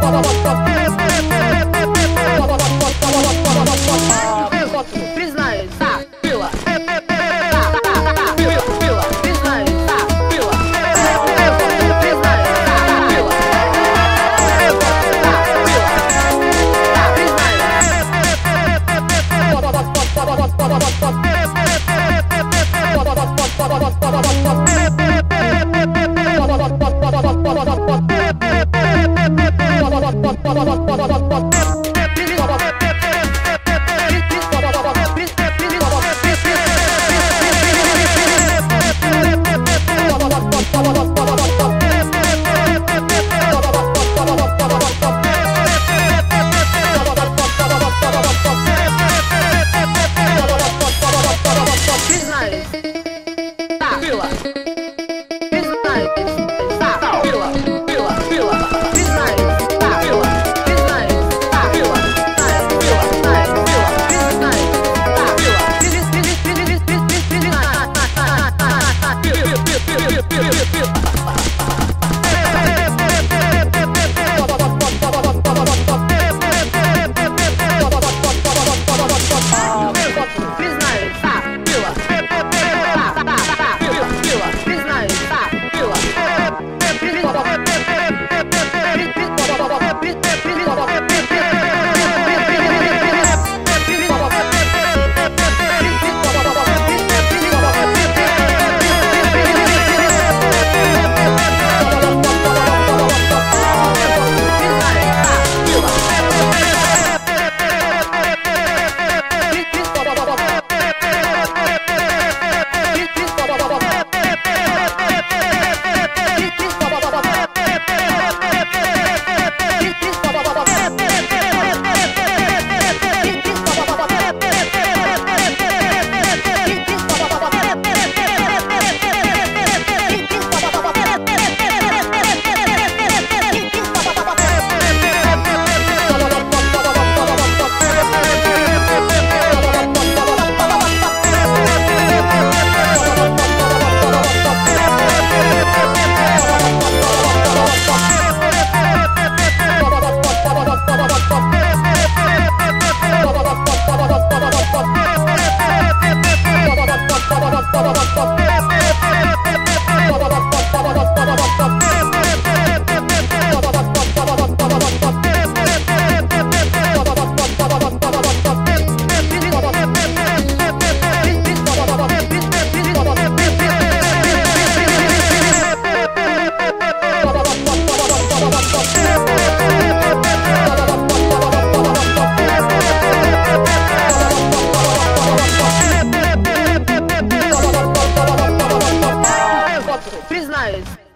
Bye. признаюсь.